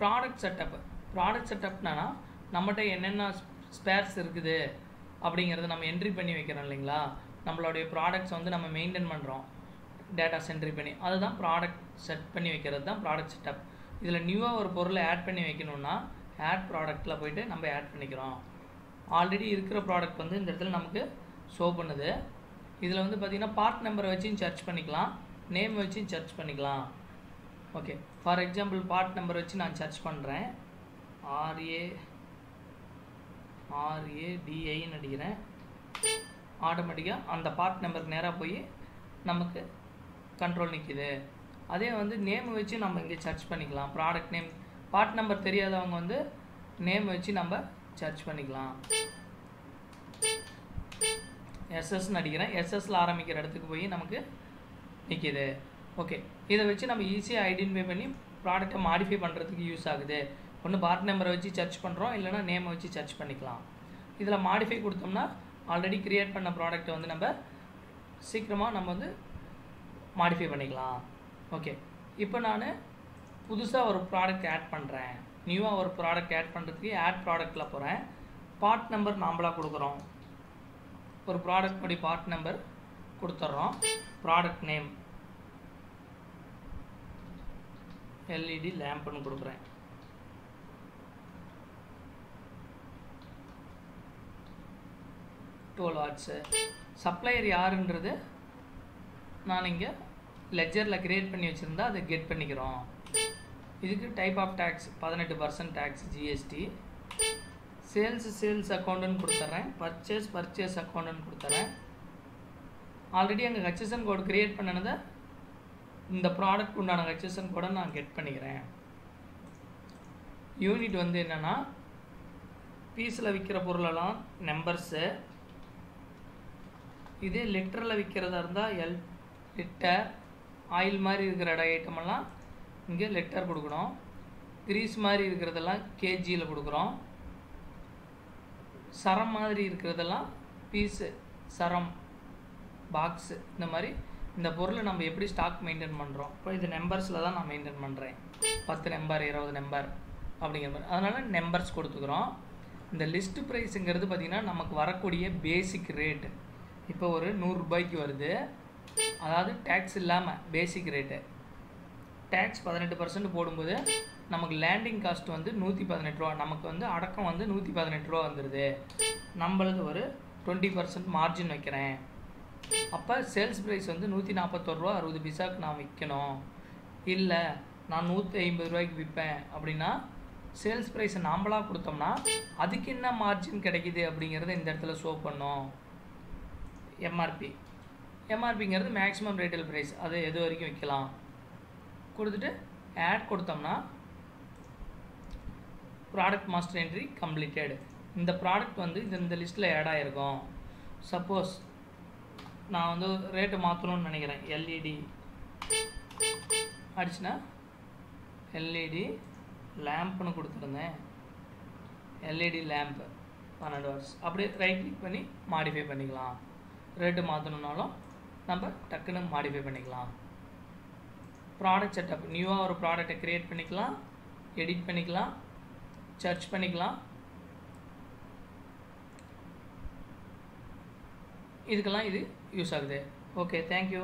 Product setup product செட்டப்னா நம்மகிட்ட என்னென்ன sparse இருக்குது அப்படிங்கிறத நம்ம என்ட்ரி பண்ணி வைக்கிறோம் இல்லைங்களா? நம்மளுடைய ப்ராடக்ட்ஸ் வந்து நம்ம மெயின்டைன் பண்ணுறோம் டேட்டாஸ் என்ட்ரி பண்ணி அதுதான் ப்ராடக்ட் செட் பண்ணி வைக்கிறது தான் ப்ராடக்ட் செட்டப் இதில் நியூவாக ஒரு பொருளை ஆட் பண்ணி வைக்கணும்னா ஆட் ப்ராடக்ட்டில் போயிட்டு நம்ம ஆட் பண்ணிக்கிறோம். ஆல்ரெடி இருக்கிற ப்ராடக்ட் வந்து இந்த இடத்துல நமக்கு ஷோ பண்ணுது. இதில் வந்து பார்த்திங்கன்னா பார்ட் நம்பரை வச்சும் சர்ச் பண்ணிக்கலாம். நேம் வச்சும் சர்ச் பண்ணிக்கலாம். Okay for example part number வச்சு நான் சர்ச் பண்ணுறேன் ஆர்ஏ ஆர்ஏடிஐன்னு அடிக்கிறேன் ஆட்டோமேட்டிக்காக அந்த பார்ட் நம்பருக்கு நேராக போய் நமக்கு கண்ட்ரோல் நிற்கிது அதே வந்து நேம் வச்சு நம்ம இங்கே சர்ச் பண்ணிக்கலாம். ப்ராடக்ட் நேம் பார்ட் நம்பர் தெரியாதவங்க வந்து நேம் வச்சு நம்ம சர்ச் பண்ணிக்கலாம். எஸ்எஸ்ன்னு அடிக்கிறேன் எஸ்எஸ்ல ஆரம்பிக்கிற இடத்துக்கு போய் நமக்கு நிற்கிது ஓகே இதை வச்சு நம்ம ஈஸியாக ஐடென்டிஃபை பண்ணி ப்ராடக்ட்டை மாடிஃபை பண்ணுறதுக்கு யூஸ் ஆகுது. ஒன்று பார்ட் நம்பரை வச்சு சர்ச் பண்ணுறோம் இல்லைனா நேமை வச்சு சர்ச் பண்ணிக்கலாம். இதில் மாடிஃபை கொடுத்தோம்னா ஆல்ரெடி க்ரியேட் பண்ண ப்ராடக்ட்டை வந்து நம்ம சீக்கிரமாக நம்ம வந்து மாடிஃபை பண்ணிக்கலாம். ஓகே இப்போ நான் புதுசாக ஒரு ப்ராடக்ட் ஆட் பண்ணுறேன் நியூவாக ஒரு ப்ராடக்ட் ஆட் பண்ணுறதுக்கு ஆட் ப்ராடக்ட்டில் போகிறேன் பார்ட் நம்பர் நாம்பளாக கொடுக்குறோம். ஒரு ப்ராடக்ட் படி பார்ட் நம்பர் கொடுத்துட்றோம். ப்ராடக்ட் நேம் எல்இடி லேம்ப்னு கொடுக்குறேன். டுவெல் வாட்ஸு சப்ளையர் யாருன்றது நான் இங்கே லெஜரில் கிரியேட் பண்ணி வச்சுருந்தா அதை கெட் பண்ணிக்கிறோம். இதுக்கு டைப் ஆஃப் டேக்ஸ் பதினெட்டு percent tax GST sales sales அக்கௌண்ட்டுன்னு கொடுத்துட்றேன் பர்ச்சேஸ் பர்ச்சேஸ் அக்கௌண்ட்டுன்னு கொடுத்துட்றேன் ஆல்ரெடி அங்கே ஹெச்எஸ்என் கோட் க்ரியேட் பண்ணினதை இந்த ப்ராடக்ட் உண்டான ஹெச்எஸ்என் கூட நான் கெட் பண்ணிக்கிறேன். யூனிட் வந்து என்னென்னா பீஸில் விற்கிற பொருளெல்லாம் நம்பர்ஸு இதே லிட்டரில் விற்கிறதா இருந்தால் எல் லிட்டர் ஆயில் மாதிரி இருக்கிற ஐட்டமெல்லாம் இங்கே லிட்டர் கொடுக்கணும். கிரீஸ் மாதிரி இருக்கிறதெல்லாம் கேஜியில் கொடுக்குறோம். சரம் மாதிரி இருக்கிறதெல்லாம் பீஸு சரம் பாக்ஸு இந்த மாதிரி இந்த பொருளை நம்ம எப்படி ஸ்டாக் மெயின்டைன் பண்ணுறோம் இப்போ இது நம்பர்ஸில் தான் நான் மெயின்டைன் பண்ணுறேன் பத்து நம்பர் இருபது நம்பர் அப்படிங்கிற மாதிரி. அதனால் நம்பர்ஸ் கொடுத்துக்குறோம். இந்த லிஸ்ட் ப்ரைஸுங்கிறது பார்த்திங்கன்னா நமக்கு வரக்கூடிய பேசிக் ரேட்டு இப்போ ஒரு நூறுரூபாய்க்கு வருது. அதாவது டேக்ஸ் இல்லாமல் பேசிக் ரேட்டு டேக்ஸ் பதினெட்டு பர்சன்ட் போடும்போது நமக்கு லேண்டிங் காஸ்ட் வந்து நூற்றி பதினெட்டு ரூபா. நமக்கு வந்து அடக்கம் வந்து நூற்றி பதினெட்டு ரூபா வந்துடுது நம்மளது ஒரு டுவெண்ட்டி பர்சன்ட் மார்ஜின் வைக்கிறேன். அப்போ சேல்ஸ் ப்ரைஸ் வந்து நூற்றி நாற்பத்தோரு ரூபா அறுபது பைசாவுக்கு நான் விற்கணும் இல்லை நான் நூற்றி ஐம்பது ரூபாய்க்கு விற்பேன் அப்படின்னா சேல்ஸ் ப்ரைஸை நாம்பளாக கொடுத்தோம்னா அதுக்கு என்ன மார்ஜின் கிடைக்குது அப்படிங்கிறத இந்த இடத்துல ஷோ பண்ணோம். எம்ஆர்பி எம்ஆர்பிங்கிறது மேக்ஸிமம் ரீட்டைல் ப்ரைஸ் அது எது வரைக்கும் விற்கலாம்? கொடுத்துட்டு ஆட் கொடுத்தோம்னா ப்ராடக்ட் மாஸ்டர் என்ட்ரி கம்ப்ளீட்டட் இந்த ப்ராடக்ட் வந்து இது இந்த லிஸ்ட்டில் ஆட் ஆகிருக்கும் சப்போஸ் நான் வந்து ரேட்டு மாற்றணும்னு நினைக்கிறேன். எல்இடி அடிச்சுன்னா எல்இடி லேம்ப்னு கொடுத்துருந்தேன். எல்இடி லேம்ப் பன்னெண்டு வாட்ஸ் அப்படியே ரைட் கிளிக் பண்ணி மாடிஃபை பண்ணிக்கலாம். ரேட்டு மாற்றணுன்னாலும் நம்ம டக்குன்னு மாடிஃபை பண்ணிக்கலாம். ப்ராடக்ட் செட்டப் நியூவாக ஒரு ப்ராடக்டை க்ரியேட் பண்ணிக்கலாம் எடிட் பண்ணிக்கலாம் சர்ச் பண்ணிக்கலாம். இதுக்கெல்லாம் இது யூஸ் ஆகுது. Okay thank you